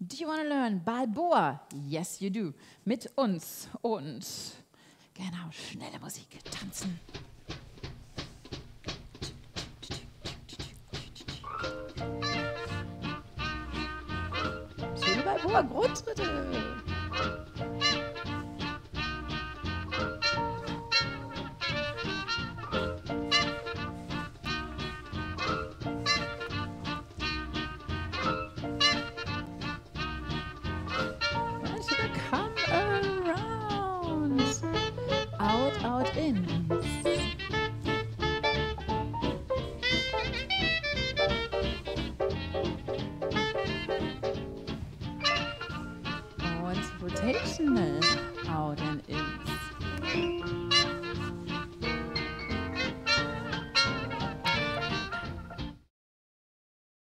Do you want to learn Balboa? Yes, you do. Mit uns und genau, schnelle Musik, tanzen. Schöne Balboa Grundschritte. invitational out